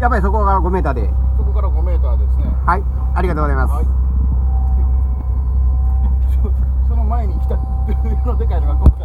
やっぱりそこから5メーターで。そこから5メーターですねはい。ありがとうございます。はい その前に来たのでかいのが今回